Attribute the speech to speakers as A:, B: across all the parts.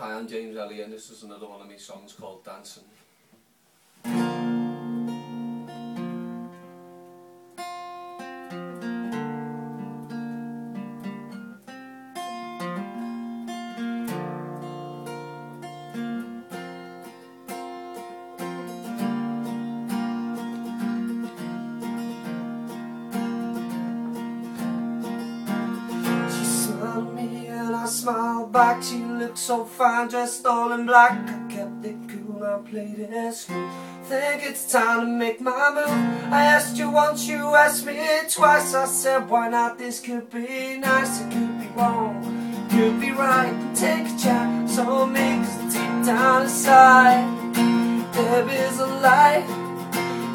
A: Hi, I'm James Elliott and this is another one of my songs called Dancing. Back. She looked so fine, dressed all in black. I kept it cool, I played it smooth Think it's time to make my move. I asked you once, you asked me twice. I said why not, this could be nice It could be wrong, could be right. Take a chance on me Cause deep down inside. There is a light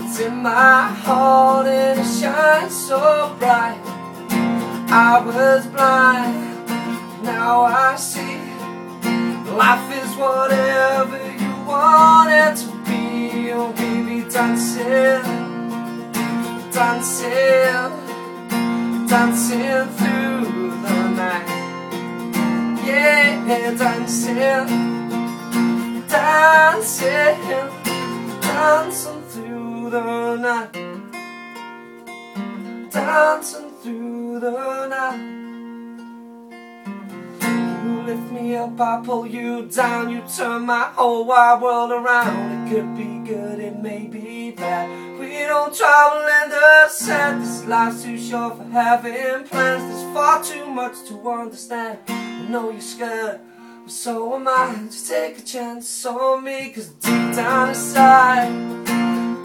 A: It's in my heart and it shines so bright. I was blind, Dancing through the night. Yeah, dancing, dancing Dancing through the night. Dancing through the night lift me up, I pull you down You turn my whole wide world around. It could be good, it may be bad. We don't travel in the sand. This life's too short for having plans. There's far too much to understand. I know you're scared, but so am I. Just take a chance on me Cause deep down inside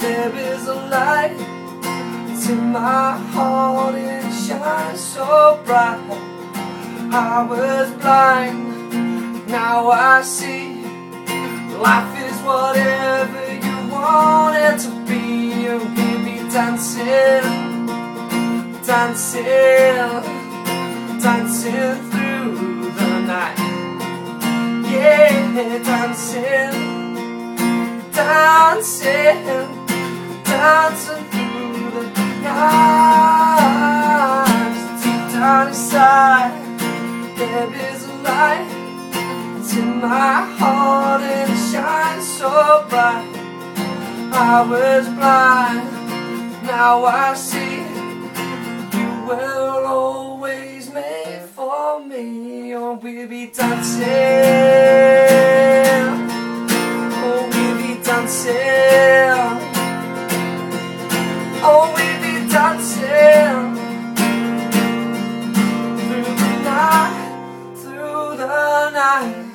A: There is a light. It's in my heart, it shines so bright I was blind, now I see Life is whatever you want it to be. And we'll be dancing, dancing, dancing through the night. Yeah, dancing, dancing, dancing through the night in my heart and it shines so bright. I was blind, now I see. You were always made for me. Oh, we'll be dancing. Oh, we'll be dancing. Oh, we'll be dancing. Through the night, through the night.